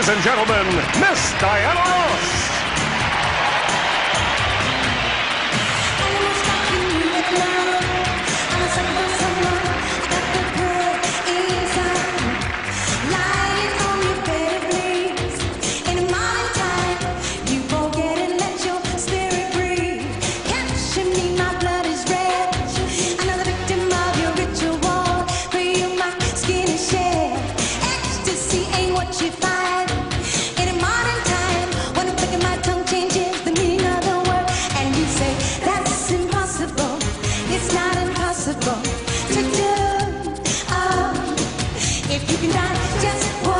Ladies and gentlemen, Miss Diana Ross. What if you can die just what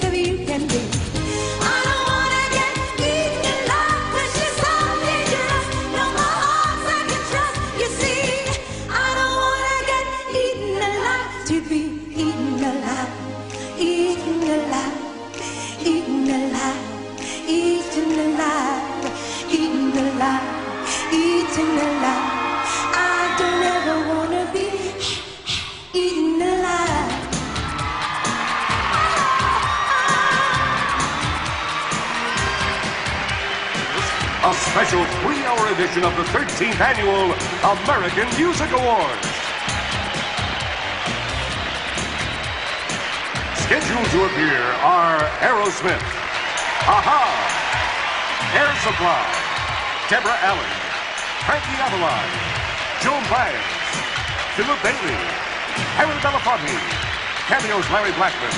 the taste Special three-hour edition of the 13th Annual American Music Awards. Scheduled to appear are Aerosmith, Aha, Air Supply, Deborah Allen, Frankie Avalon, Joan Baez, Philip Bailey, Harry Belafonte, Cameo's Larry Blackmon,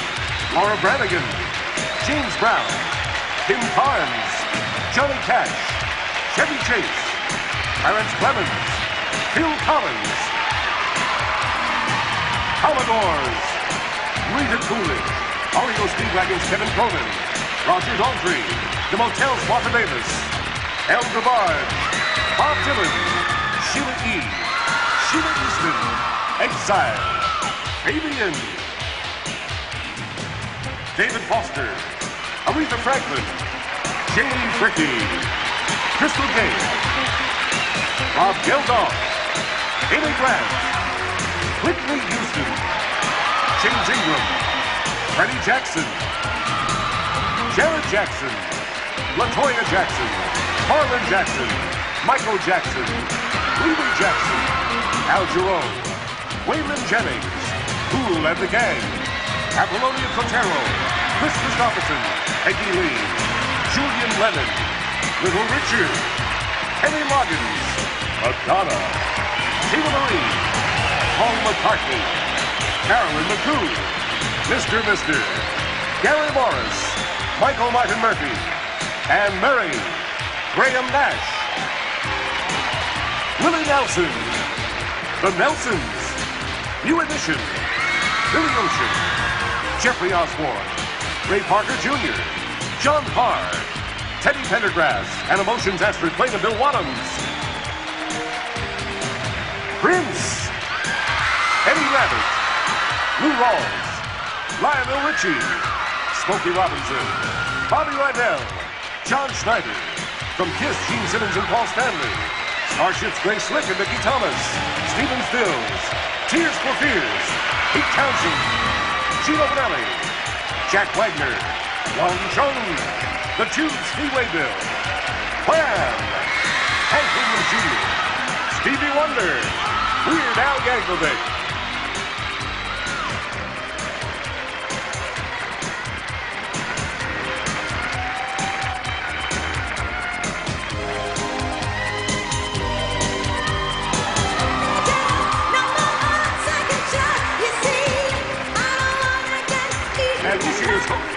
Laura Branigan, James Brown, Kim Carnes, Johnny Cash, Chevy Chase, Clarence Clemons, Phil Collins, Commodores, Rita Coolidge, REO Speedwagon's Kevin Cronin, Roger Daltrey, The Motel's Walter Davis, El DeBarge, Bob Dylan, Sheila E., Sheena Easton, Exile, Fabian, David Foster, Aretha Franklin, Jane Fricke, Crystal Gayle, Bob Geldof, Amy Grant, Whitney Houston, James Ingram, Freddie Jackson, Jared Jackson, Latoya Jackson, Marlon Jackson, Michael Jackson, Lily Jackson, Al Jarreau, Waylon Jennings, Kool and the Gang, Apollonia Cotero, Kris Kristofferson, Peggy Lee, Julian Lennon, Little Richard, Kenny Loggins, Madonna, Teena Marie, Paul McCartney, Marilyn McCoo, Mr. Mister, Gary Morris, Michael Martin Murphey, and Mary Graham Nash. Willie Nelson, The Nelsons, New Edition, Billy Ocean, Jeffrey Osborne, Ray Parker Jr., John Parr, Teddy Pendergrass, and Emotions Astrid and Bill Wadhams. Prince, Eddie Rabbitt, Lou Rawls, Lionel Richie, Smokey Robinson, Bobby Rydell, John Schneider, from Kiss, Gene Simmons and Paul Stanley, Starship's Grace Slick and Mickey Thomas, Stephen Stills, Tears for Fears, Pete Townshend, Gino Vannelli, Jack Wagner, Wang Chung, the two Speedway Bill, Wham, Machine, Stevie Wonder, Weird Al Yankovic. And this.